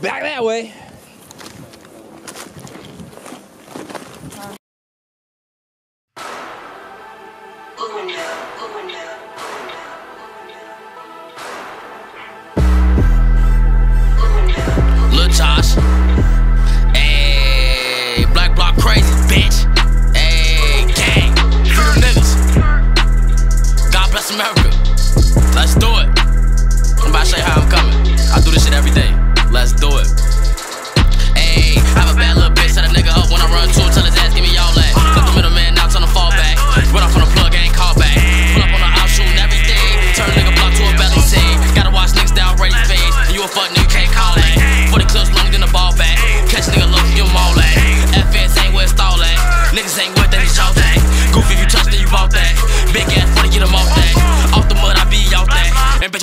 Back that way. Hey, Black Block crazy, bitch. Hey, gang. Niggas. God bless America. Let's do it. I'm about to say how I'm coming.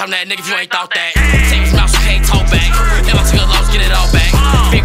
I'm that nigga if you ain't thought that. Same his mouth you can't talk back. If I took a loss, get it all back. Big